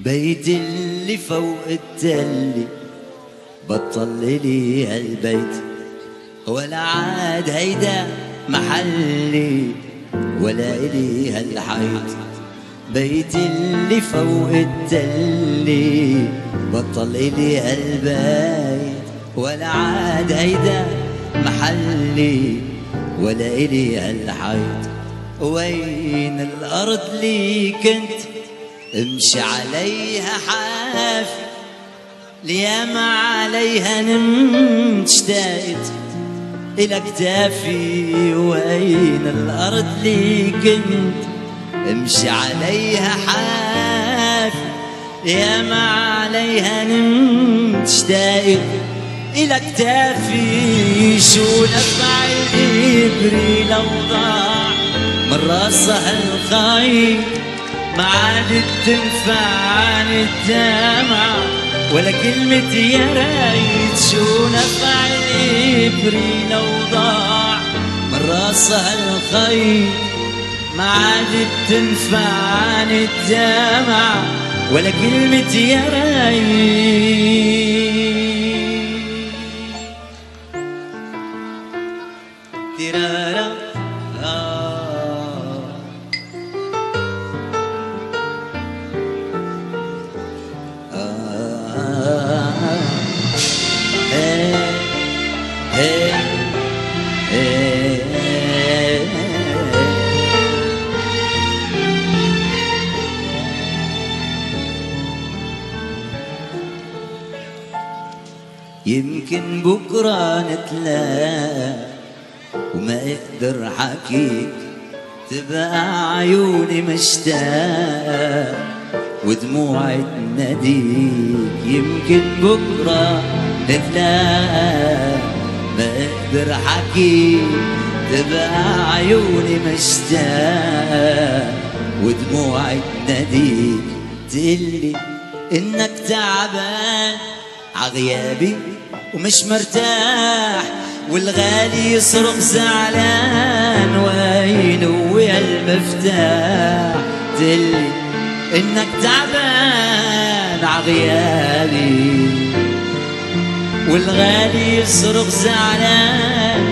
بيت اللي فوق التلي بطل لي هالبيت ولا عاد هيدا محلي ولا إلي هالحيط. بيت اللي فوق التلي بطل إلي هالبيت ولا عاد هيدا محلي ولا إلي هالحيط. وين الأرض اللي كنت امشي عليها حافي لياما عليها نمت اشتقت إلى كتافي وين الأرض اللي كنت؟ امشي عليها حافي ياما عليها نمت اشتقت إلى كتافي شو نفع الإبري لو ضاع من راسها الخيط ما عادت تنفع عن الدمع ولا كلمة يا ريت شو نفع الإبري لو ضاع من راسها الخيط ما عادت تنفع عن الدمع ولا كلمة يا ريت. يمكن بكرة نتلاقى وما أقدر حكيك تبقى عيوني مشتاق ودموعي تناديك. يمكن بكرة نتلاقى ما أقدر حكيك تبقى عيوني مشتاق ودموعي تناديك. تقلي إنك تعبان عغيابي ومش مرتاح والغالي يصرخ زعلان وين ويا المفتاح؟ تقلي إنك تعبان عغيابي والغالي يصرخ زعلان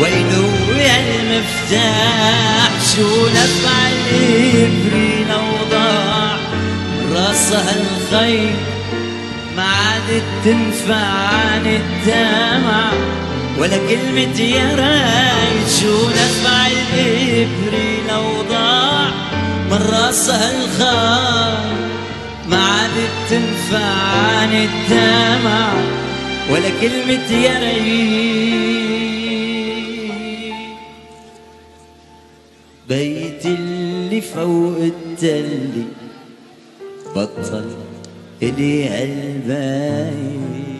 وين ويا المفتاح؟ شو نفع الابري لو ضاع راسها الخيط ما عادت تنفع عن الدمع ولا كلمة يا رايد شو نفع الإبري لو ضاع من راسها الخيط ما عادت تنفع عن الدمع ولا كلمة يا ريت بيت اللي فوق التلي بطل إلي هالبايت